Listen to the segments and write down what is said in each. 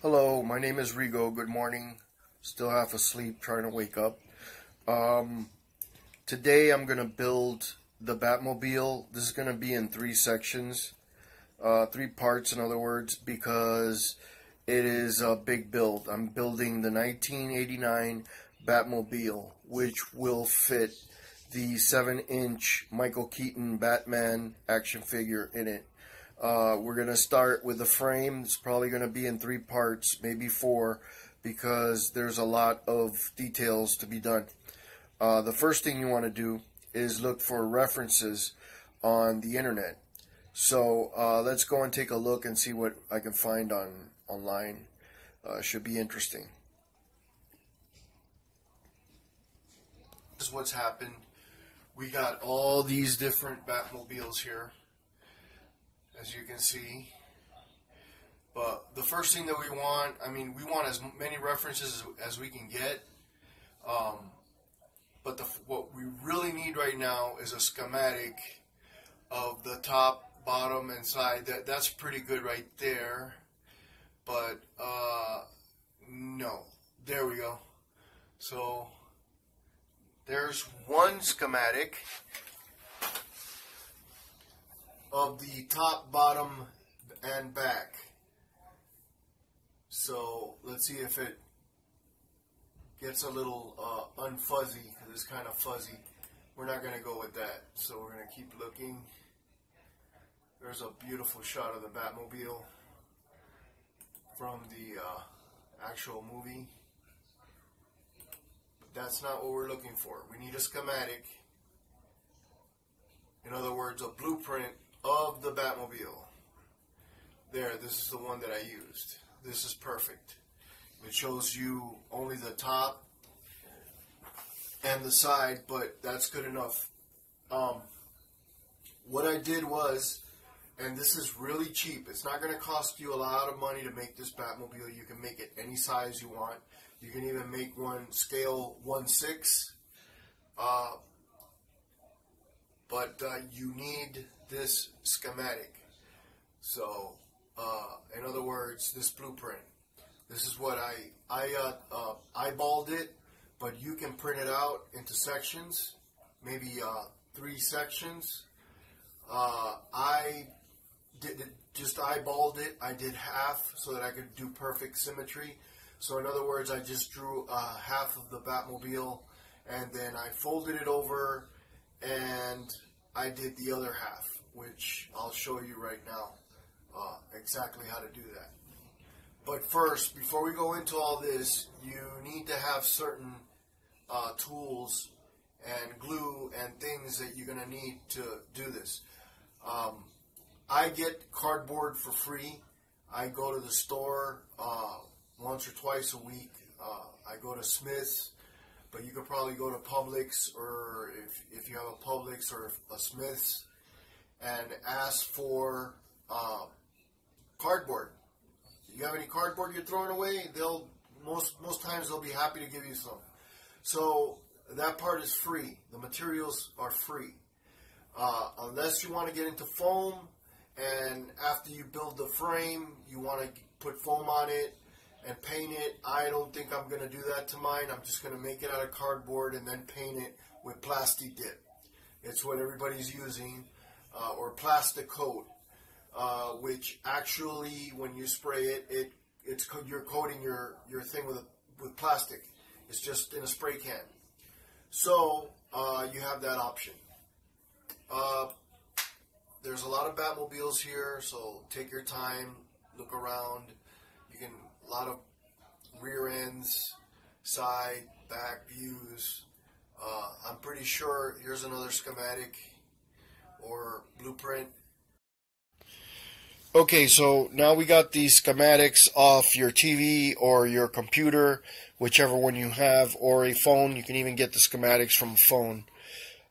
Hello, my name is Rigo. Good morning. Still half asleep, trying to wake up. Um, today I'm going to build the Batmobile. This is going to be in three sections, uh, three parts, in other words, because it is a big build. I'm building the 1989 Batmobile, which will fit the 7 inch Michael Keaton Batman action figure in it. Uh, we're going to start with the frame. It's probably going to be in three parts, maybe four, because there's a lot of details to be done. Uh, the first thing you want to do is look for references on the internet. So uh, let's go and take a look and see what I can find on online. Uh, should be interesting. This is what's happened. We got all these different Batmobiles here as you can see. But the first thing that we want, I mean, we want as many references as, as we can get. Um, but the, what we really need right now is a schematic of the top, bottom, and side. That that's pretty good right there. But uh, no, there we go. So there's one schematic of the top, bottom, and back. So let's see if it gets a little uh, unfuzzy because it's kind of fuzzy. We're not going to go with that. So we're going to keep looking. There's a beautiful shot of the Batmobile from the uh, actual movie. But that's not what we're looking for. We need a schematic. In other words, a blueprint of the Batmobile. There, this is the one that I used. This is perfect. It shows you only the top and the side, but that's good enough. Um, what I did was, and this is really cheap. It's not going to cost you a lot of money to make this Batmobile. You can make it any size you want. You can even make one scale 1-6. Uh, but uh, you need this schematic. So, uh, in other words, this blueprint. This is what I I uh, uh, eyeballed it, but you can print it out into sections, maybe uh, three sections. Uh, I did just eyeballed it. I did half so that I could do perfect symmetry. So in other words, I just drew half of the Batmobile, and then I folded it over, and I did the other half which I'll show you right now uh, exactly how to do that. But first, before we go into all this, you need to have certain uh, tools and glue and things that you're going to need to do this. Um, I get cardboard for free. I go to the store uh, once or twice a week. Uh, I go to Smith's, but you could probably go to Publix or if, if you have a Publix or a Smith's and ask for uh, cardboard. You have any cardboard you're throwing away? They'll most most times they'll be happy to give you some. So that part is free. The materials are free, uh, unless you want to get into foam. And after you build the frame, you want to put foam on it and paint it. I don't think I'm going to do that to mine. I'm just going to make it out of cardboard and then paint it with Plasti-Dip. It's what everybody's using uh, or plastic coat, uh, which actually, when you spray it, it it's you're coating your, your thing with with plastic. It's just in a spray can. So uh, you have that option. Uh, there's a lot of Batmobiles here, so take your time, look around. You can a lot of rear ends, side, back views. Uh, I'm pretty sure here's another schematic or blueprint. Okay, so now we got these schematics off your TV or your computer, whichever one you have, or a phone. You can even get the schematics from a phone.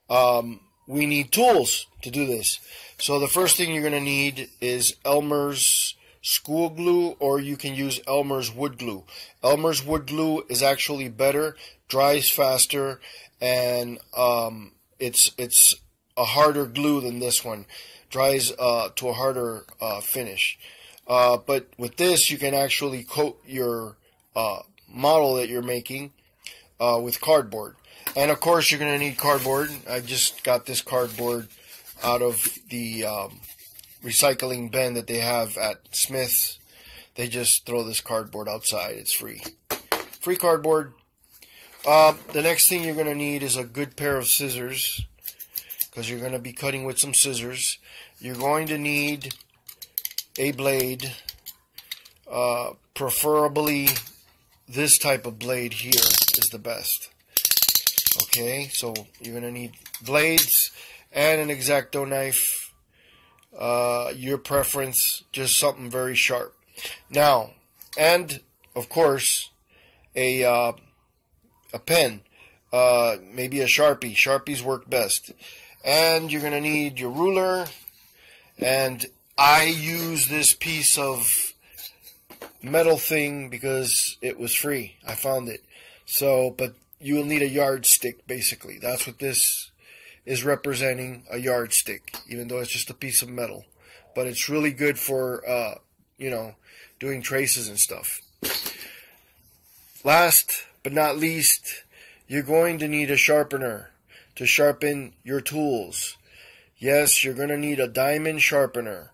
Um, we need tools to do this. So the first thing you're going to need is Elmer's school glue, or you can use Elmer's wood glue. Elmer's wood glue is actually better, dries faster, and um, it's it's a harder glue than this one. Dries uh, to a harder uh, finish. Uh, but with this, you can actually coat your uh, model that you're making uh, with cardboard. And of course, you're going to need cardboard. I just got this cardboard out of the um, recycling bin that they have at Smith's. They just throw this cardboard outside. It's free. Free cardboard. Uh, the next thing you're going to need is a good pair of scissors because you're going to be cutting with some scissors. You're going to need a blade, uh, preferably this type of blade here is the best. Okay, so you're going to need blades and an X-Acto knife. Uh, your preference, just something very sharp. Now, and of course, a uh, a pen, uh, maybe a Sharpie. Sharpies work best. And you're to need your ruler. And I use this piece of metal thing because it was free. I found it. So, but you will need a yardstick basically. That's what this is representing a yardstick, even though it's just a piece of metal. But it's really good for, uh, you know, doing traces and stuff. Last but not least, you're going to need a sharpener to sharpen your tools. Yes, you're going to need a diamond sharpener.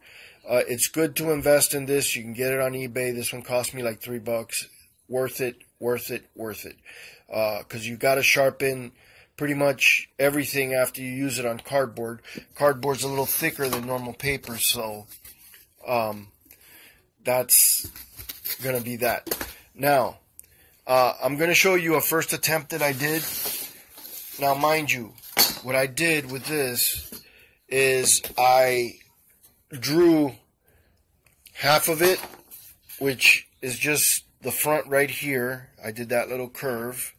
Uh, it's good to invest in this. You can get it on eBay. This one cost me like three bucks. Worth it, worth it, worth it. Because uh, you got to sharpen pretty much everything after you use it on cardboard. Cardboard's a little thicker than normal paper, so um, that's going to be that. Now, uh, I'm going to show you a first attempt that I did. Now, mind you, what I did with this is I drew half of it, which is just the front right here. I did that little curve.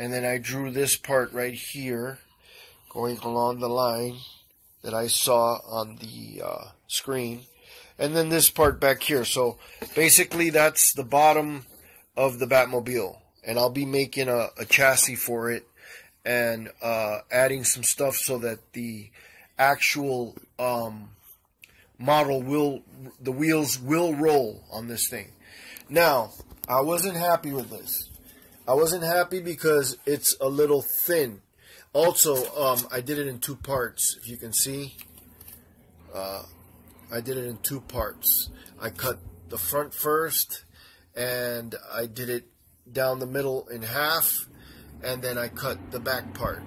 And then I drew this part right here, going along the line that I saw on the uh, screen. And then this part back here. So basically that's the bottom of the Batmobile. And I'll be making a, a chassis for it and uh, adding some stuff so that the actual um, model will, the wheels will roll on this thing. Now, I wasn't happy with this. I wasn't happy because it's a little thin. Also, um, I did it in two parts, if you can see. Uh, I did it in two parts. I cut the front first, and I did it down the middle in half, and then I cut the back part.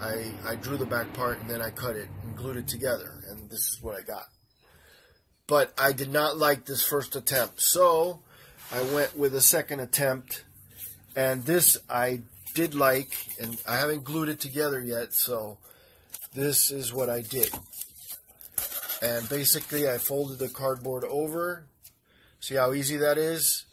I, I drew the back part, and then I cut it and glued it together, and this is what I got. But I did not like this first attempt, so I went with a second attempt and this I did like, and I haven't glued it together yet, so this is what I did. And basically, I folded the cardboard over. See how easy that is?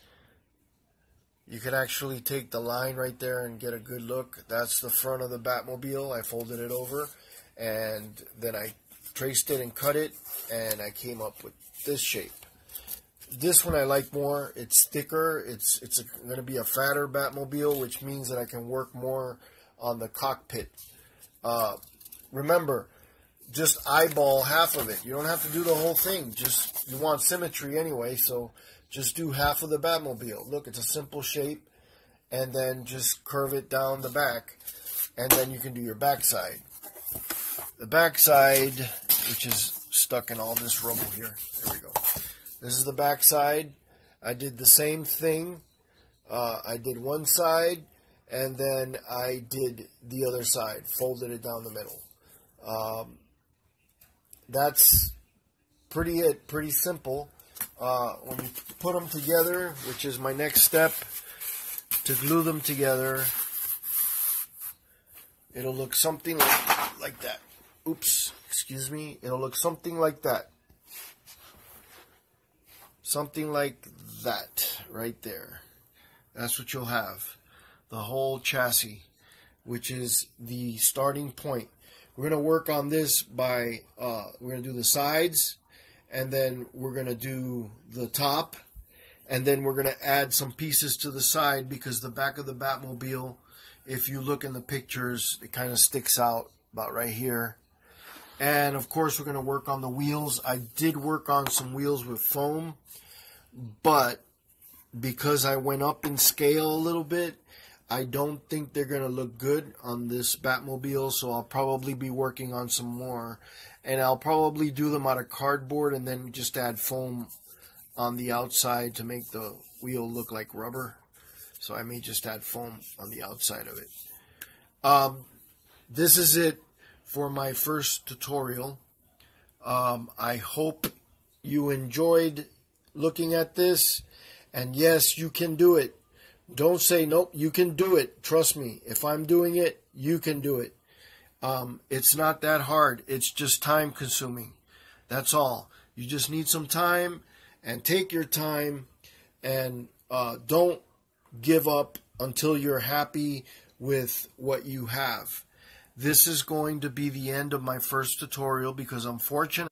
You can actually take the line right there and get a good look. That's the front of the Batmobile. I folded it over, and then I traced it and cut it, and I came up with this shape this one I like more. It's thicker. It's it's going to be a fatter Batmobile, which means that I can work more on the cockpit. Uh, remember, just eyeball half of it. You don't have to do the whole thing. Just you want symmetry anyway, so just do half of the Batmobile. Look, it's a simple shape, and then just curve it down the back, and then you can do your backside. The backside, which is stuck in all this rubble here. This is the back side. I did the same thing. Uh, I did one side, and then I did the other side, folded it down the middle. Um, that's pretty it, pretty simple. Uh, when you put them together, which is my next step, to glue them together, it'll look something like, like that. Oops, excuse me. It'll look something like that. Something like that right there. That's what you'll have. The whole chassis, which is the starting point. We're going to work on this by, uh, we're going to do the sides, and then we're going to do the top, and then we're going to add some pieces to the side because the back of the Batmobile, if you look in the pictures, it kind of sticks out about right here. And of course, we're going to work on the wheels. I did work on some wheels with foam but because I went up in scale a little bit, I don't think they're going to look good on this Batmobile, so I'll probably be working on some more. And I'll probably do them out of cardboard and then just add foam on the outside to make the wheel look like rubber. So I may just add foam on the outside of it. Um, this is it for my first tutorial. Um, I hope you enjoyed looking at this. And yes, you can do it. Don't say, nope, you can do it. Trust me. If I'm doing it, you can do it. Um, it's not that hard. It's just time consuming. That's all. You just need some time and take your time and uh, don't give up until you're happy with what you have. This is going to be the end of my first tutorial because unfortunately